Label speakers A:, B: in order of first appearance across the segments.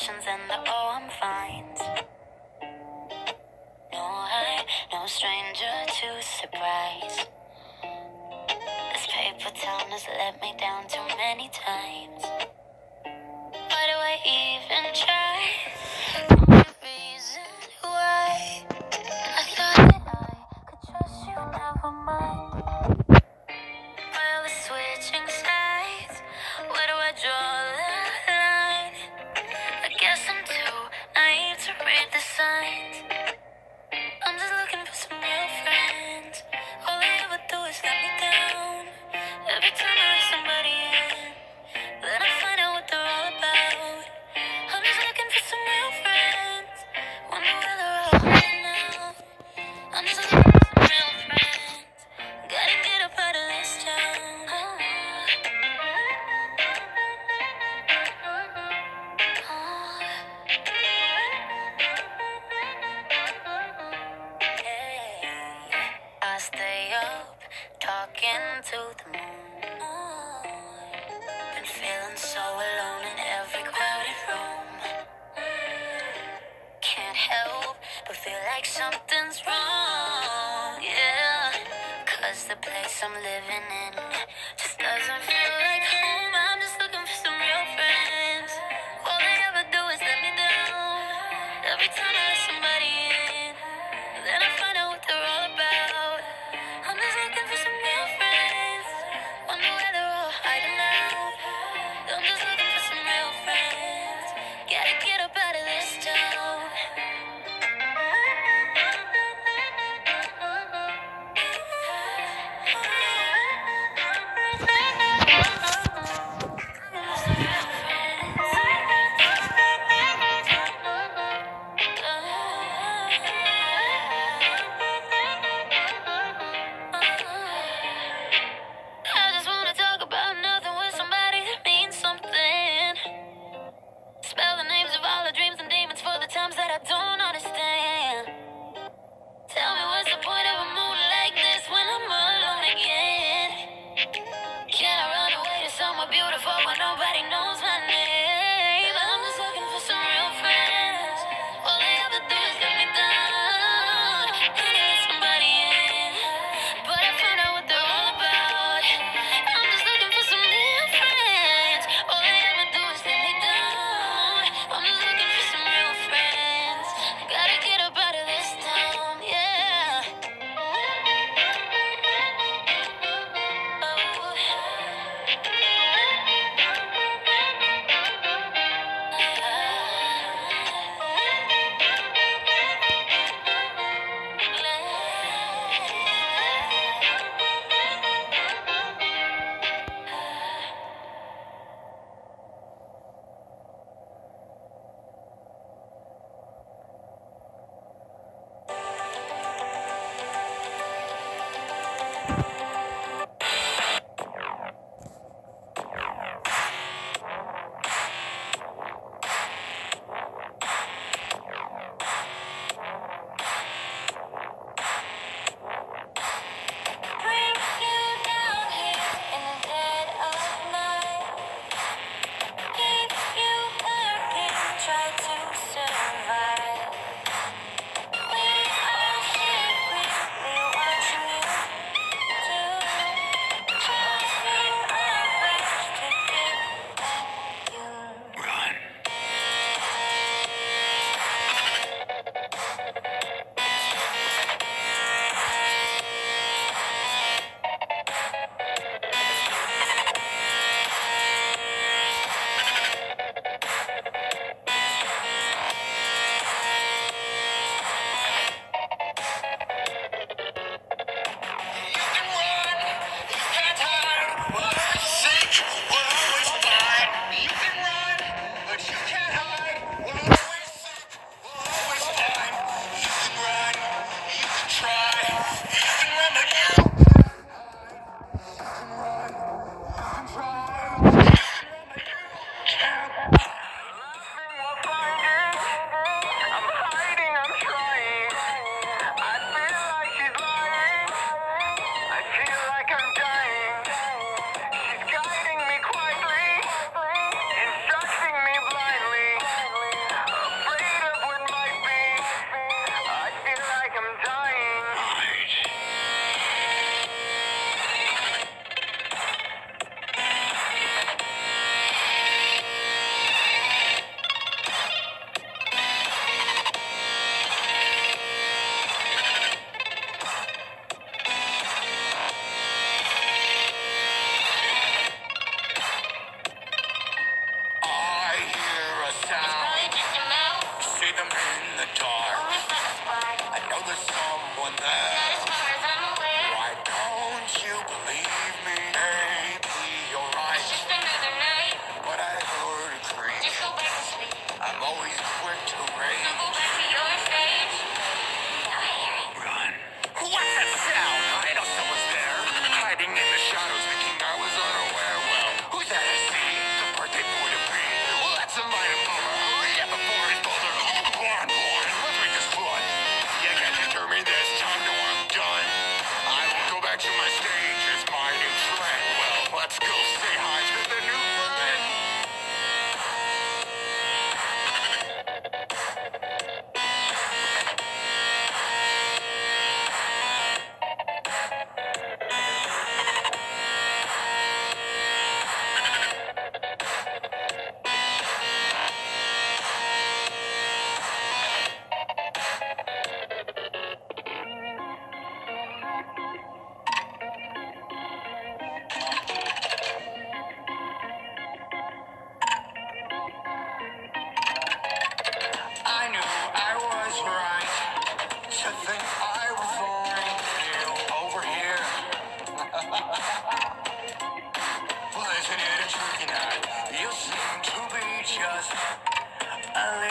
A: questions and the
B: oh, I'm fine. No, I, no stranger to surprise. This paper town has let me down too many times. Why do I even try? some living in.
C: On that. You seem to be just a little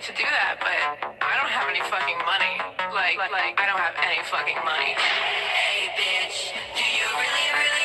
A: like to do that, but I don't have any fucking money. Like, like, I don't have any fucking money. Hey, bitch, do you really, really?